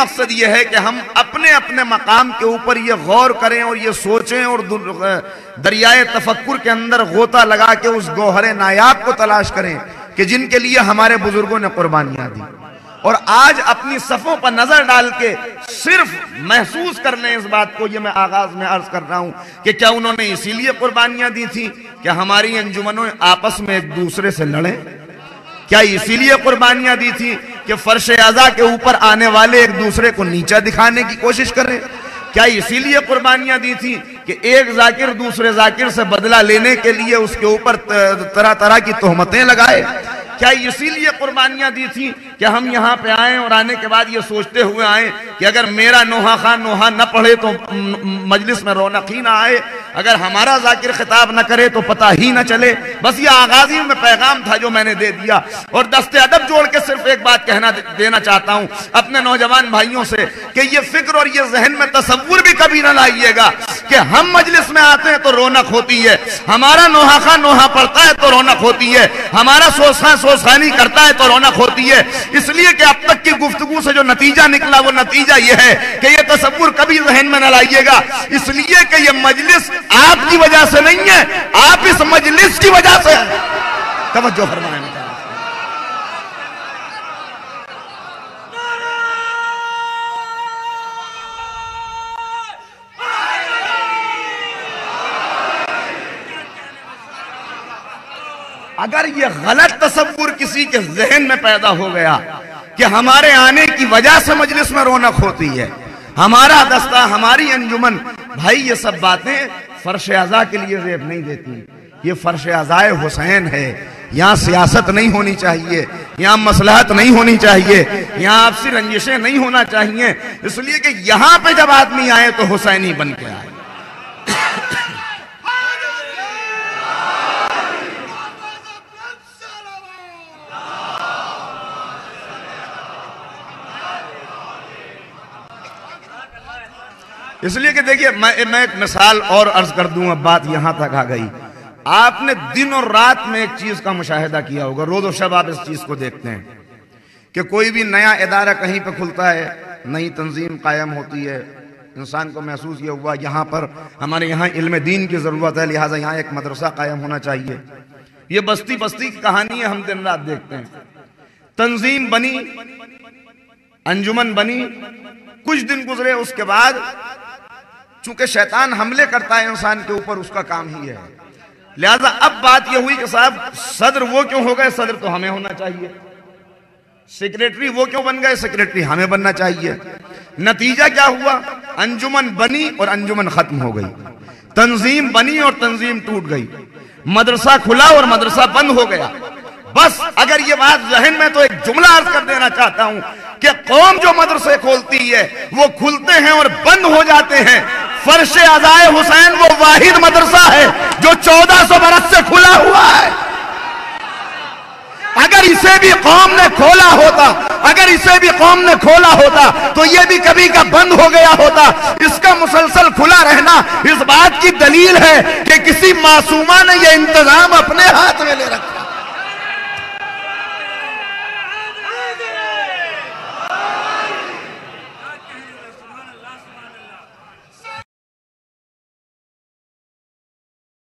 مقصد یہ ہے کہ ہم اپنے اپنے مقام کے اوپر یہ غور کریں اور یہ سوچیں اور دریائے تفکر کے اندر غوطہ لگا کے اس گوہر نایاب کو تلاش کریں کہ جن کے لیے ہمارے بزرگوں نے قربانیاں دی۔ اور آج اپنی صفوں پر نظر ڈال کے صرف محسوس کر لیں اس بات کو یہ میں آغاز میں عرض کر رہا ہوں کہ کیا انہوں نے اسی لیے قربانیاں دی تھی کہ ہماری انجمنوں آپس میں ایک دوسرے سے لڑیں؟ کیا اسی لیے قربانیاں دی تھی کہ فرش ازا کے اوپر آنے والے ایک دوسرے کو نیچا دکھانے کی کوشش کریں کیا اسی لیے قربانیاں دی تھی کہ ایک ذاکر دوسرے ذاکر سے بدلہ لینے کے لیے اس کے اوپر طرح طرح کی تہمتیں لگائے؟ کیا اسی لیے قربانیاں دی تھی کہ ہم یہاں پہ آئیں اور آنے کے بعد یہ سوچتے ہوئے آئیں کہ اگر میرا نوحہ خان نوحہ نہ پڑھے تو مجلس میں رونق ہی نہ آئے اگر ہمارا ذاکر خطاب نہ کرے تو پتہ ہی نہ چلے۔ بس یہ آغازی میں پیغام تھا جو میں نے دے دیا۔ اور دست ادب جوڑ کے صرف ایک بات کہنا دینا چاہتا ہوں اپنے نوجوان بھائیوں سے کہ یہ فکر اور یہ ذہن میں تصور بھی کبھی نہ لائیے گا کہ ہم مجلس میں آتے ہیں تو رونق ہوتی ہے۔ ہمارا نوحہ خان نوحہ ہے تو رونق ہوتی ہے۔ ہمارا سوسان سوسانی کرتا ہے تو رونق ہوتی ہے۔ اس لیے کہ اب تک کی گفتگو سے جو نتیجہ نکلا وہ نتیجہ یہ ہے کہ یہ تصور کبھی ذہن میں نہ لائیے گا۔ اس لیے کہ یہ مجلس آپ کی وجہ سے نہیں ہے، آپ اس مجلس کی وجہ سے۔ توجہ فرمائیں۔ اگر یہ غلط تصور کسی کے ذہن میں پیدا ہو گیا کہ ہمارے آنے کی وجہ سے مجلس میں رونق ہوتی ہے، ہمارا دستہ، ہماری انجمن، بھائی یہ سب باتیں فرش ازا کے لیے ریب نہیں دیتی۔ یہ فرش ازائے حسین ہے۔ یہاں سیاست نہیں ہونی چاہیے۔ یہاں مسلحت نہیں ہونی چاہیے۔ یہاں آپسی رنجشیں نہیں ہونا چاہیے۔ اس لیے کہ یہاں پہ جب آدمی آئے تو حسینی بن کے آئے۔ اس لیے کہ دیکھیے، میں ایک مثال اور عرض کر دوں، اب بات یہاں تک آ گئی۔ آپ نے دن اور رات میں ایک چیز کا مشاہدہ کیا ہوگا۔ روز و شب آپ اس چیز کو دیکھتے ہیں کہ کوئی بھی نیا ادارہ کہیں پہ کھلتا ہے، نئی تنظیم قائم ہوتی ہے۔ انسان کو محسوس یہ ہوا، یہاں پر ہمارے یہاں علم دین کی ضرورت ہے، لہٰذا یہاں ایک مدرسہ قائم ہونا چاہیے۔ یہ بستی بستی کی کہانی ہے، ہم دن رات دیکھتے ہیں۔ تنظیم بنی، انجمن بنی، کچھ دن گزرے، اس کے بعد چونکہ شیطان حملے کرتا ہے انسان کے اوپر، اس کا کام ہی ہے۔ لہذا اب بات یہ ہوئی کہ صاحب، صدر وہ کیوں ہو گئے؟ صدر تو ہمیں ہونا چاہیے۔ سیکریٹری وہ کیوں بن گئے؟ سیکریٹری ہمیں بننا چاہیے۔ نتیجہ کیا ہوا؟ انجمن بنی اور انجمن ختم ہو گئی۔ تنظیم بنی اور تنظیم ٹوٹ گئی۔ مدرسہ کھلا اور مدرسہ بند ہو گیا۔ بس اگر یہ بات ذہن میں تو ایک جملہ عرض کر دینا چاہتا ہوں کہ قوم جو مدرسے کھولتی ہے، وہ کھلتے ہیں اور بند ہو جاتے ہیں۔ فرش ازائے حسین، وہ واحد مدرسہ ہے جو چودہ سو برس سے کھلا ہوا ہے۔ اگر اسے بھی قوم نے کھولا ہوتا، اگر اسے بھی قوم نے کھولا ہوتا، تو یہ بھی کبھی کا بند ہو گیا ہوتا۔ اس کا مسلسل کھلا رہنا اس بات کی دلیل ہے کہ کسی معصومہ نے یہ انتظام اپنے ہاتھ میں لے رکھا۔